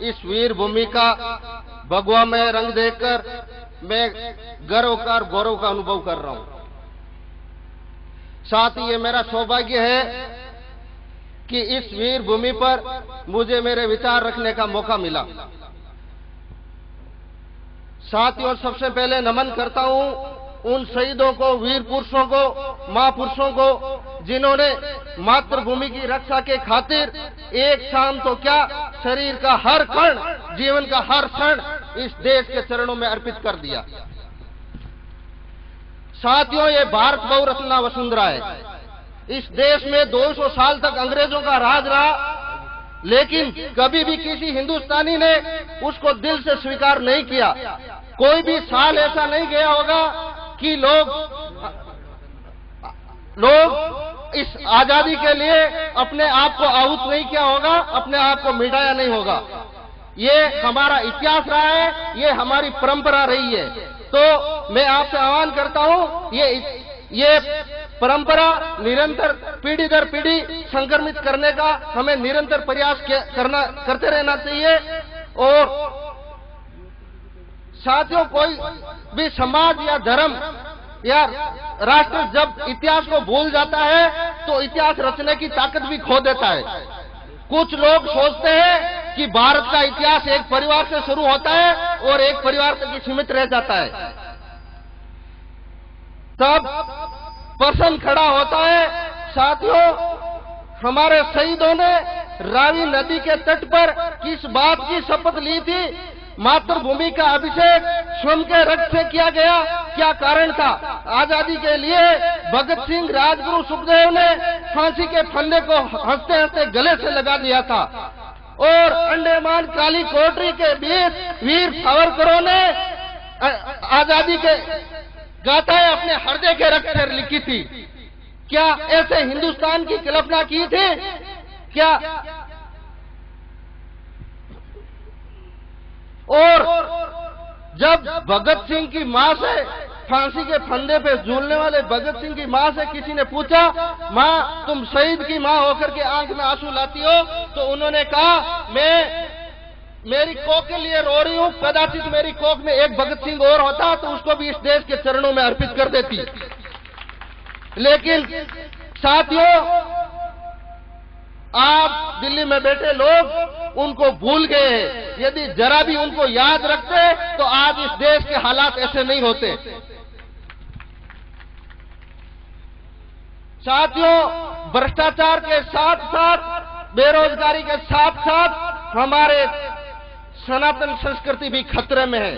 इस वीर भूमि का भगवा में रंग देखकर मैं गर्व का गौरव का अनुभव कर रहा हूँ। साथ ही ये मेरा सौभाग्य है कि इस वीर भूमि पर मुझे मेरे विचार रखने का मौका मिला। साथियों सबसे पहले नमन करता हूँ उन शहीदों को, वीर पुरुषों को महापुरुषों को, जिन्होंने मातृभूमि की रक्षा के खातिर एक शाम तो क्या शरीर का हर कण जीवन का हर क्षण इस देश के चरणों में अर्पित कर दिया। साथियों, ये भारत बहुरत्ना वसुंधरा है। इस देश में 200 साल तक अंग्रेज़ों का राज रहा, लेकिन कभी भी किसी हिंदुस्तानी ने उसको दिल से स्वीकार नहीं किया। कोई भी साल ऐसा नहीं गया होगा कि लोग लोग इस आज़ादी के लिए अपने आप को आहूत नहीं किया होगा, अपने आप को मिटाया नहीं होगा। ये हमारा इतिहास रहा है, ये हमारी परंपरा रही है। तो मैं आपसे आह्वान करता हूँ, ये ये परंपरा निरंतर पीढ़ी दर पीढ़ी संक्रमित करने का हमें निरंतर प्रयास करना, करते रहना चाहिए। और साथियों, कोई भी समाज या धर्म या राष्ट्र जब इतिहास को भूल जाता है तो इतिहास रचने की ताकत भी खो देता है। कुछ लोग सोचते हैं कि भारत का इतिहास एक परिवार से शुरू होता है और एक परिवार तक सीमित रह जाता है। तब प्रश्न खड़ा होता है, साथियों, हमारे शहीदों ने रावी नदी के तट पर किस बात की शपथ ली थी मातृभूमि का अभिषेक स्वयं के रक्त से किया गया। क्या कारण था? आज़ादी के लिए भगत सिंह राजगुरु सुखदेव ने फांसी के फंदे को हँसते हँसते गले से लगा दिया था। और अंडेमान काली कोटरी के बीच वीर सावरकरों ने आज़ादी के गाथाएँ अपने हृदय के रक्त से लिखी थी। क्या ऐसे हिंदुस्तान की कल्पना की थी? क्या और जब भगत सिंह की माँ से फांसी के फंदे पे झूलने वाले भगत सिंह की माँ से किसी ने पूछा, माँ, तुम शहीद की माँ होकर के आँख में आँसू लाती हो? तो उन्होंने कहा, मैं, मेरी कोक के लिए रो रही हूँ, कदाचित मेरी कोक में एक भगत सिंह और होता तो उसको भी इस देश के चरणों में अर्पित कर देती। लेकिन साथियों, आप दिल्ली में बैठे लोग उनको भूल गए। हैं यदि जरा भी उनको याद रखते तो आज इस देश के हालात ऐसे नहीं होते। साथियों, भ्रष्टाचार के साथ साथ बेरोजगारी के साथ साथ हमारे सनातन संस्कृति भी खतरे में है।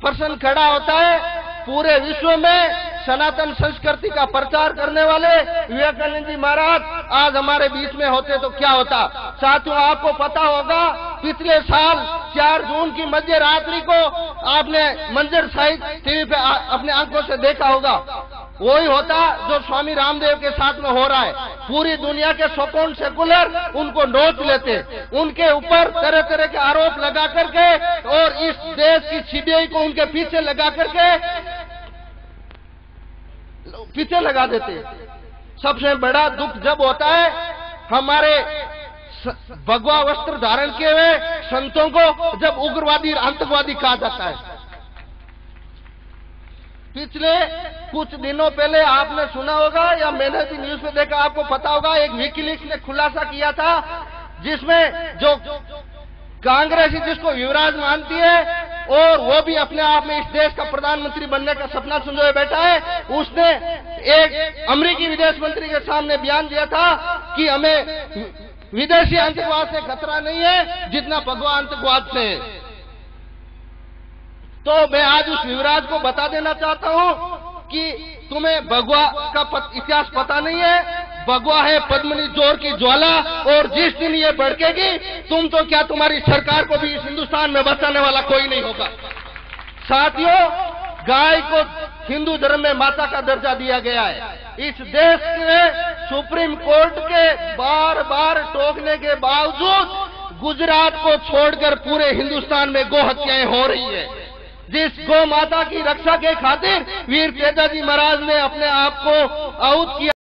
प्रश्न खड़ा होता है, पूरे विश्व में सनातन संस्कृति का प्रचार करने वाले विवेकानंद जी महाराज, आज हमारे बीच में होते तो क्या होता? साथियों, आपको पता होगा, पिछले साल 4 जून की मध्य रात्रि को आपने मंजर साहिब टीवी पे अपने आँखों से देखा होगा। वही होता जो स्वामी रामदेव के साथ में हो रहा है। पूरी दुनिया के सपोन सेकुलर उनको नोच लेते। उनके ऊपर तरह तरह के आरोप लगा करके और इस देश की सीबीआई को उनके पीछे लगा करके पीछे लगा देते। सबसे बड़ा दुख जब होता है, हमारे भगवा वस्त्र धारण किए हुए संतों को जब उग्रवादी, आतंकवादी कहा जाता है। पिछले कुछ दिनों पहले आपने सुना होगा या मैंने भी न्यूज़ में देखा, आपको पता होगा, एक विकीलीक्स ने खुलासा किया था, जिसमें जो कांग्रेस जिसको युवराज मानती है, और वो भी अपने आप में इस देश का प्रधानमंत्री बनने का सपना सुनते बैठा है, उसने एक अमरीकी विदेश मंत्री के सामने बयान दिया था कि हमें विदेशी आतंकवाद से खतरा नहीं है जितना भगवान आतंकवाद से है। तो मैं आज उस युवराज को बता देना चाहता हूँ कि तुम्हें भगवा का पत, इतिहास पता नहीं है। भगवा है पद्मनी ज़ोर की ज्वाला और जिस दिन ये भड़केगी तुम तो क्या तुम्हारी सरकार को भी इस हिंदुस्तान में बचाने वाला कोई नहीं होगा। साथियों गाय को हिंदू धर्म में माता का दर्जा दिया गया है। इस देश में सुप्रीम कोर्ट के बार बार टोकने के बावजूद गुजरात को छोड़कर पूरे हिंदुस्तान में गो हत्याएँ हो रही है। जिस गो माता की रक्षा के खातिर वीर तेजाजी महाराज ने अपने आप को आउट किया